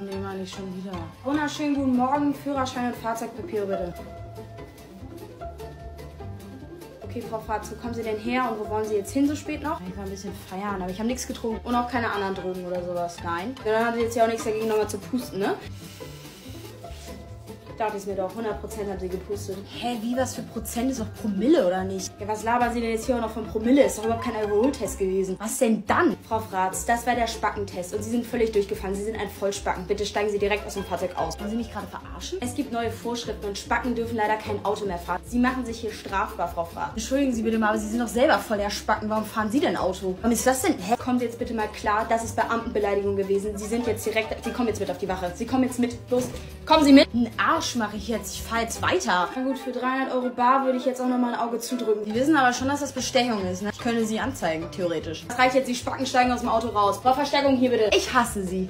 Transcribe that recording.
Nee, meine ich schon wieder. Wunderschönen guten Morgen, Führerschein und Fahrzeugpapiere bitte. Okay, Frau Fatz, wo kommen Sie denn her und wo wollen Sie jetzt hin so spät noch? Ich war ein bisschen feiern, aber ich habe nichts getrunken und auch keine anderen Drogen oder sowas. Nein. Ja, dann haben Sie jetzt ja auch nichts dagegen, nochmal zu pusten, ne? Dachte ich mir doch, 100% haben sie gepustet. Hä, wie, was für Prozent ist doch Promille oder nicht? Ja, was labern Sie denn jetzt hier auch noch von Promille? Ist doch überhaupt kein Alkoholtest gewesen. Was denn dann? Frau Fratz, das war der Spackentest und Sie sind völlig durchgefallen. Sie sind ein Vollspacken. Bitte steigen Sie direkt aus dem Fahrzeug aus. Wollen Sie mich gerade verarschen? Es gibt neue Vorschriften und Spacken dürfen leider kein Auto mehr fahren. Sie machen sich hier strafbar, Frau Fratz. Entschuldigen Sie bitte mal, aber Sie sind doch selber voll der Spacken. Warum fahren Sie denn Auto? Warum ist das denn? Hä? Kommt jetzt bitte mal klar, das ist Beamtenbeleidigung gewesen. Sie sind jetzt direkt, Sie kommen jetzt mit auf die Wache. Sie kommen jetzt mit. Los, kommen Sie mit. Einen Arsch mache ich jetzt. Ich fahr jetzt weiter. Na gut, für 300 Euro bar würde ich jetzt auch noch mal ein Auge zudrücken. Sie wissen aber schon, dass das Bestechung ist, ne? Ich könnte Sie anzeigen, theoretisch. Das reicht jetzt, die Spacken steigen aus dem Auto raus. Braucht Verstärkung hier bitte. Ich hasse Sie.